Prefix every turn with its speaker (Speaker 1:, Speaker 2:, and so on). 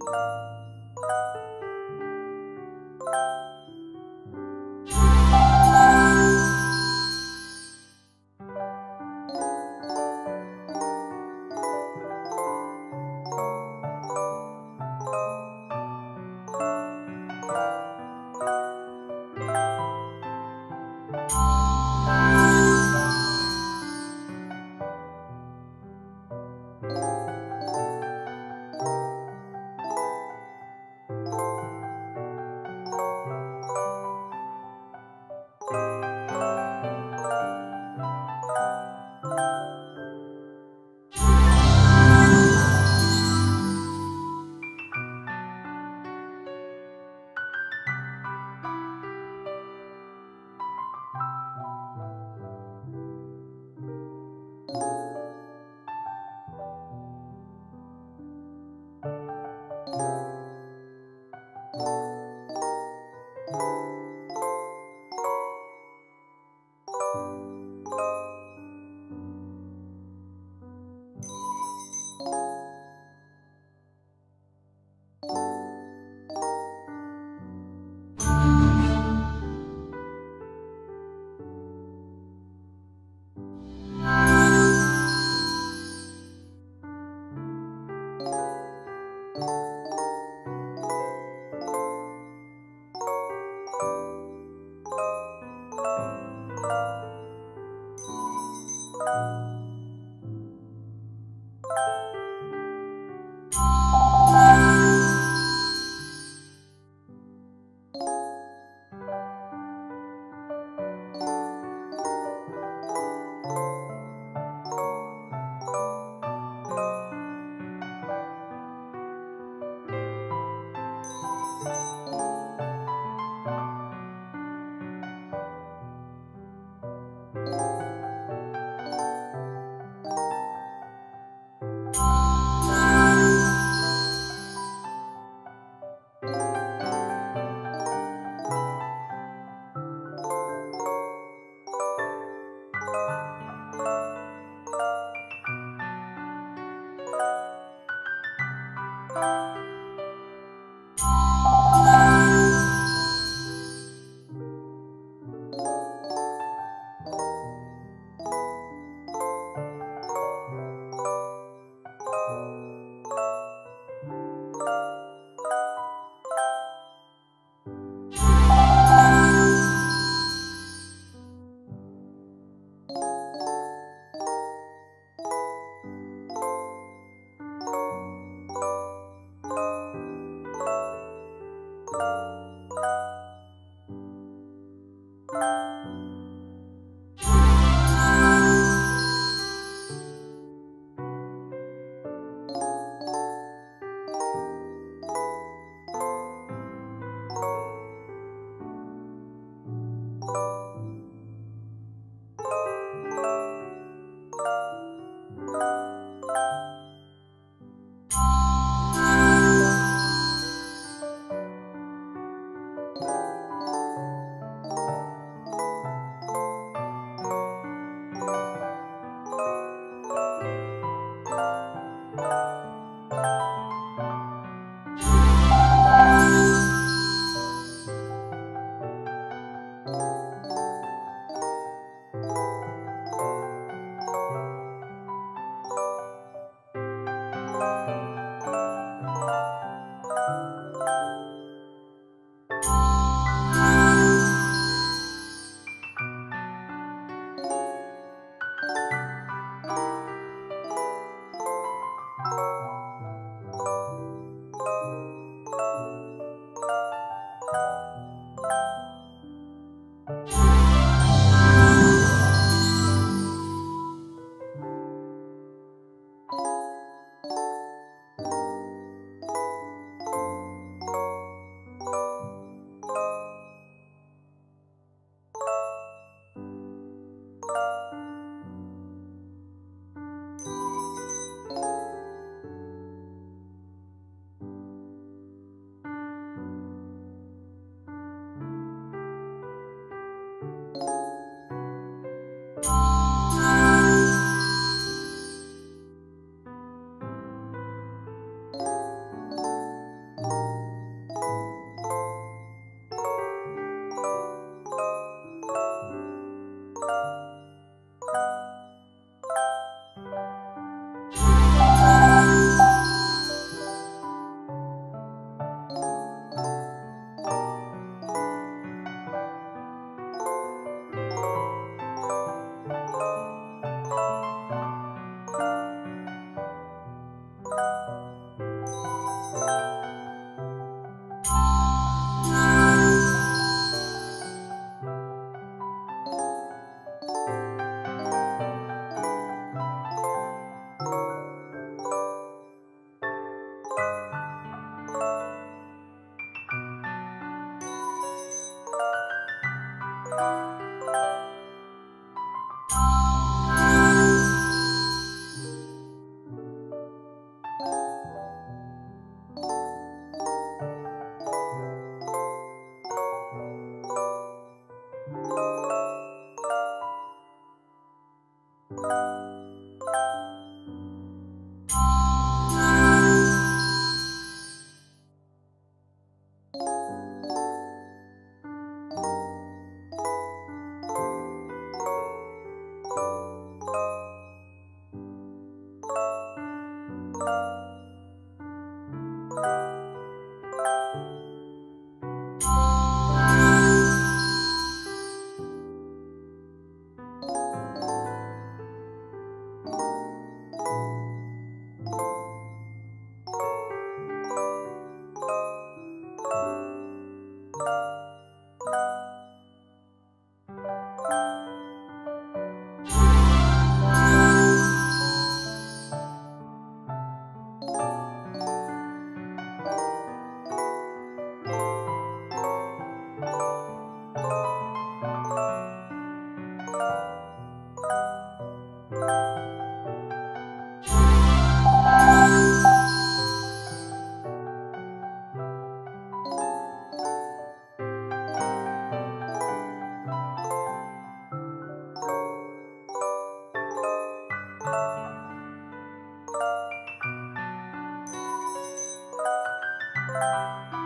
Speaker 1: Música Thank you. Música Música